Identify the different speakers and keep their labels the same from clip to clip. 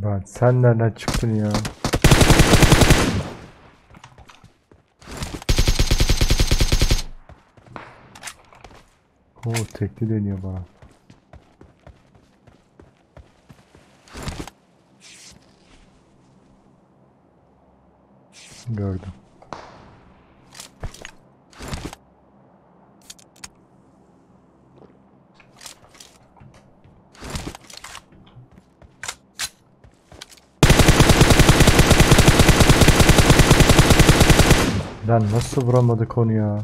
Speaker 1: Lan sen nereden çıktın ya? Oo tekli deniyor bana. Lan nasıl vuramadık onu ya?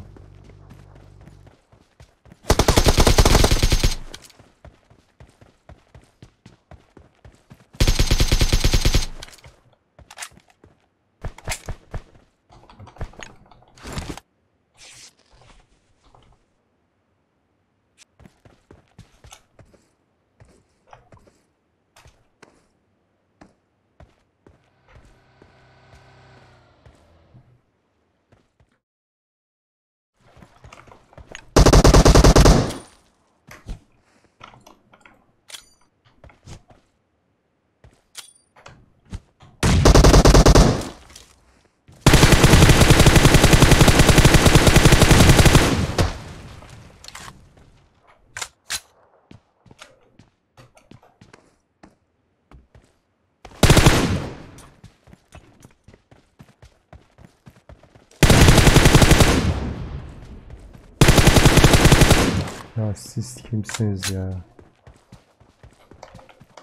Speaker 1: Ya siz kimsiniz ya?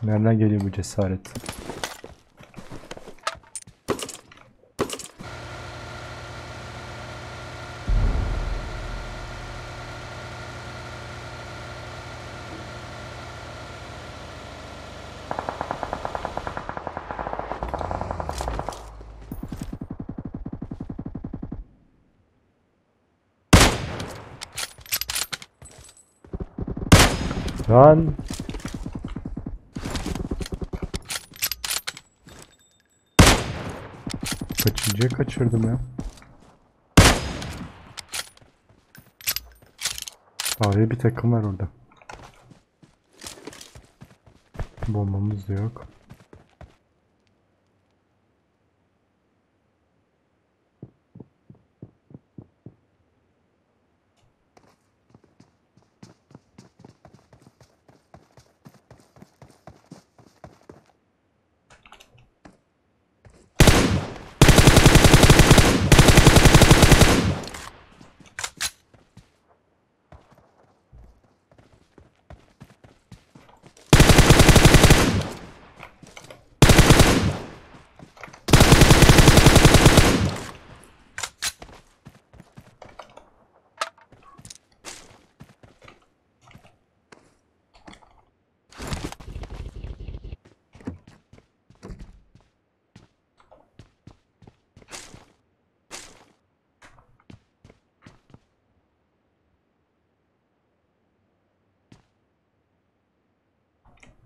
Speaker 1: Nereden geliyor bu cesaret? Lan Kaçıncıya kaçırdım ya. Abi bir takım var orada. Bombamız da yok.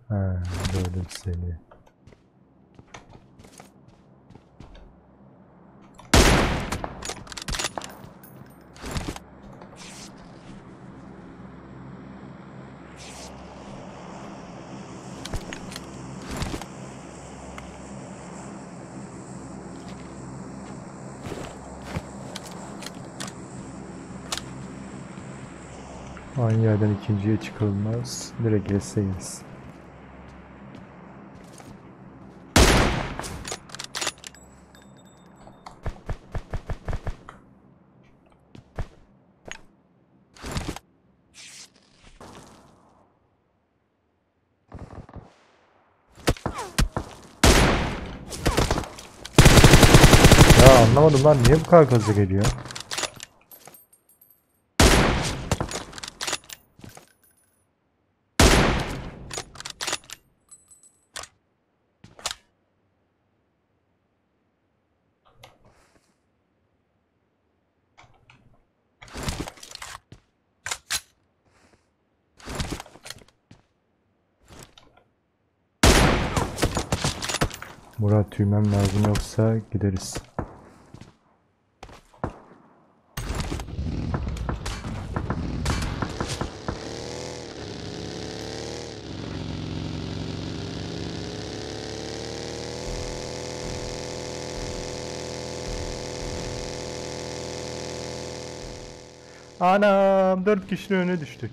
Speaker 1: Ha, gördüm seni. Aynı yerden ikinciye çıkılmaz. Direkt geçseyiz. Ya anlamadım lan niye bu kadar gaza geliyor? Murat tüymem lazım yoksa gideriz. Anam 4 kişinin önüne düştük.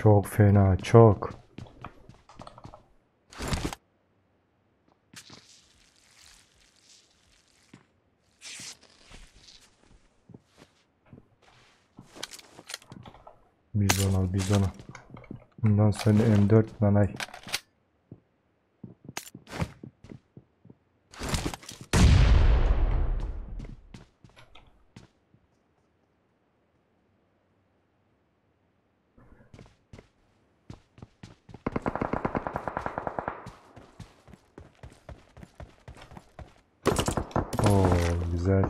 Speaker 1: Çok fena, çok. Bizon al, bizon al. Bundan sonra M4 nanay. Oo güzel.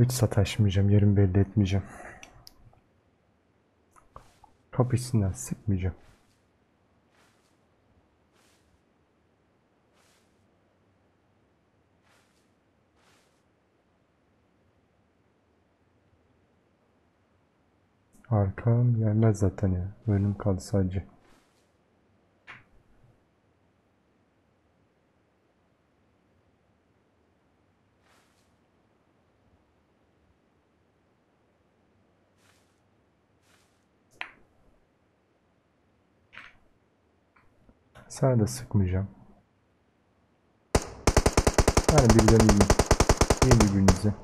Speaker 1: Hiç sataşmayacağım, yerimi belli etmeyeceğim. Kapısından sıkmayacağım. Arkam gelmez zaten ya. Önüm kaldı sadece. Sana da sıkmayacağım. Yani birden iyi. İyi birbirinize.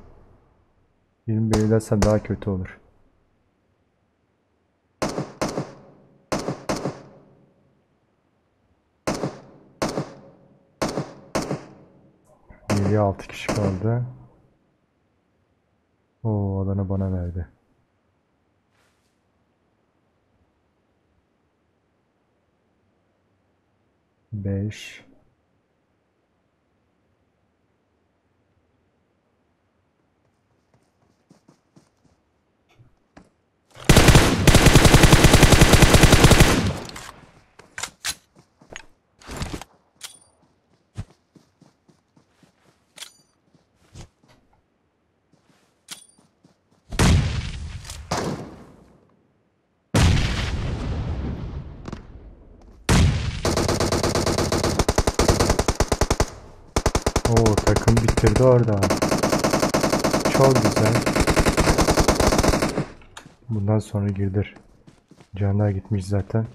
Speaker 1: 20 belirlersen daha kötü olur. Geriye 6 kişi kaldı. O alanı bana verdi. Beş. Oo takım bitirdi orada. Çok güzel. Bundan sonra girdir. Canlar gitmiş zaten.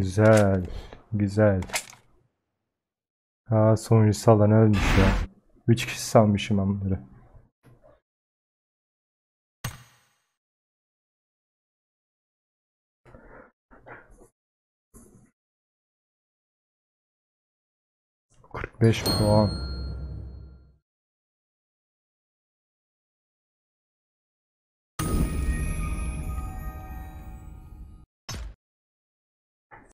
Speaker 1: Güzel. Güzel. Ha sonuncusu alan ölmüş ya. 3 kişi salmışım bunları. Kırk beş puan.